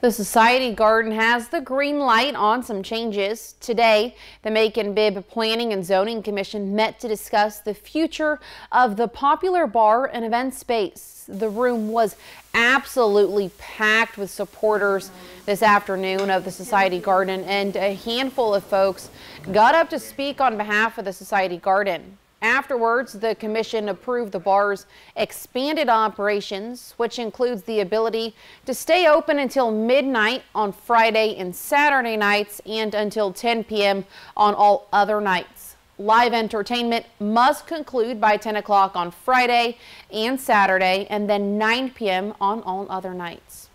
The Society Garden has the green light on some changes. Today, the Macon Bibb Planning and Zoning Commission met to discuss the future of the popular bar and event space. The room was absolutely packed with supporters this afternoon of the Society Garden and a handful of folks got up to speak on behalf of the Society Garden. Afterwards, the commission approved the bar's expanded operations, which includes the ability to stay open until midnight on Friday and Saturday nights and until 10 p.m. on all other nights. Live entertainment must conclude by 10 o'clock on Friday and Saturday and then 9 p.m. on all other nights.